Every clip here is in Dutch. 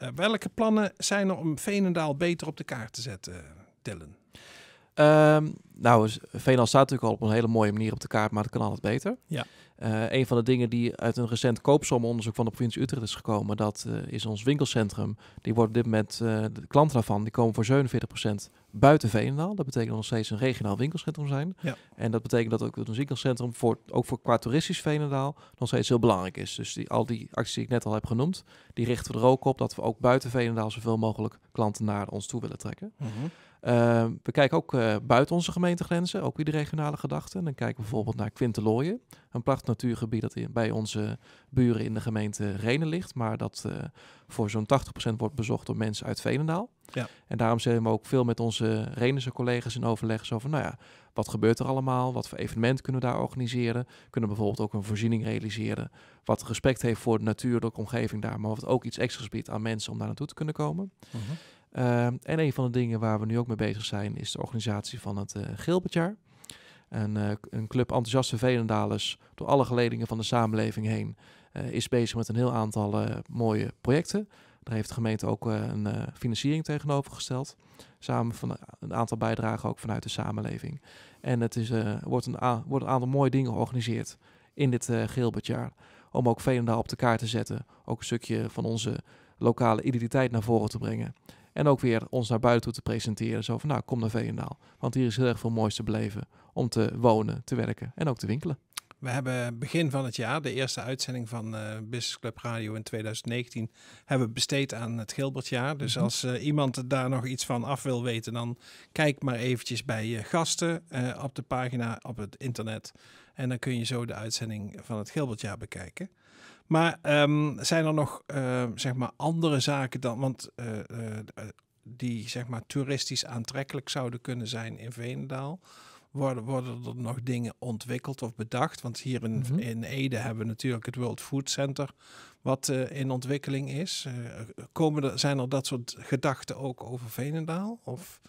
Eh, welke plannen zijn er om Veenendaal beter op de kaart te zetten, Dylan? Ehm, nou, Veenendaal staat natuurlijk al op een hele mooie manier op de kaart, maar het kan altijd beter. Ja. Eh, een van de dingen die uit een recent koopsomonderzoek van de provincie Utrecht is gekomen, dat eh, is ons winkelcentrum. Die wordt op dit moment, eh, de klanten daarvan, die komen voor 47% buiten Veenendaal. Dat betekent dat nog steeds een regionaal winkelcentrum zijn. Ja. En dat betekent dat ook het winkelcentrum, voor, ook voor qua toeristisch Veenendaal, nog steeds heel belangrijk is. Dus die, al die acties die ik net al heb genoemd, die richten we er ook op dat we ook buiten Veenendaal zoveel mogelijk klanten naar ons toe willen trekken. Uh, we kijken ook uh, buiten onze gemeentegrenzen, ook weer de regionale gedachten. Dan kijken we bijvoorbeeld naar Quintelooien, een prachtig natuurgebied dat in, bij onze buren in de gemeente Renen ligt, maar dat uh, voor zo'n 80% wordt bezocht door mensen uit Veenendaal. Ja. En daarom zijn we ook veel met onze Renense collega's in overleg zo van, nou ja, wat gebeurt er allemaal? Wat voor evenement kunnen we daar organiseren? Kunnen we bijvoorbeeld ook een voorziening realiseren wat respect heeft voor de natuurlijke omgeving daar, maar wat ook iets extra's biedt aan mensen om daar naartoe te kunnen komen. Mhm. En een van de dingen waar we nu ook mee bezig zijn, is de organisatie van het uh, Gilbertjaar. Een, uh, een club enthousiaste Velendalers door alle geledingen van de samenleving heen uh, is bezig met een heel aantal mooie projecten. Daar heeft de gemeente ook een financiering tegenover gesteld. Samen van een aantal bijdragen ook vanuit de samenleving. En het is, wordt, een wordt een aantal mooie dingen georganiseerd in dit Gilbertjaar. Om ook Velendaal op de kaart te zetten. Ook een stukje van onze lokale identiteit naar voren te brengen. En ook weer ons naar buiten toe te presenteren. Zo van, nou, kom naar Veenendaal. Want hier is heel erg veel moois te beleven. Om te wonen, te werken en ook te winkelen. We hebben begin van het jaar, de eerste uitzending van uh, Business Club Radio in 2019, hebben we besteed aan het Gilbertjaar. Dus Mhm. als uh, iemand daar nog iets van af wil weten, dan kijk maar eventjes bij uh, gasten op de pagina op het internet. En dan kun je zo de uitzending van het Gilbertjaar bekijken. Maar um, zijn er nog uh, zeg maar andere zaken dan, want uh, uh, die zeg maar toeristisch aantrekkelijk zouden kunnen zijn in Veenendaal? Worden, worden er nog dingen ontwikkeld of bedacht? Want hier in, Mhm. mm -hmm. in Ede hebben we natuurlijk het World Food Center, wat in ontwikkeling is. Komen er, zijn er dat soort gedachten ook over Veenendaal? Of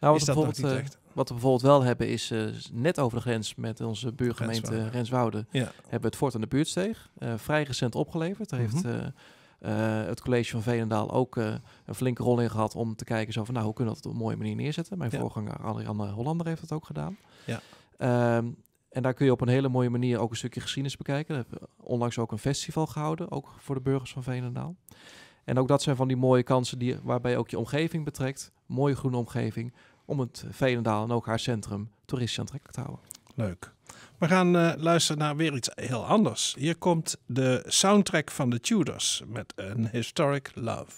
nou, is dat nog niet echt? Wat we bijvoorbeeld wel hebben is uh, net over de grens met onze buurgemeente Renswoude, Renswoude ja. hebben we het Fort aan de Buurtsteeg. Uh, vrij recent opgeleverd. Daar mm -hmm. heeft uh, het college van Veenendaal ook een flinke rol in gehad om te kijken zo van nou hoe kunnen we dat op een mooie manier neerzetten. Mijn ja. voorganger Adrianne Hollander heeft dat ook gedaan. Ja. Um, en daar kun je op een hele mooie manier ook een stukje geschiedenis bekijken. We hebben onlangs ook een festival gehouden, ook voor de burgers van Veenendaal. En ook dat zijn van die mooie kansen die, waarbij je ook je omgeving betrekt. Mooie groene omgeving om het Veenendaal en ook haar centrum toeristisch aantrekkelijk te houden. Leuk. We gaan uh, luisteren naar weer iets heel anders. Hier komt de soundtrack van de Tudors met een Historic Love.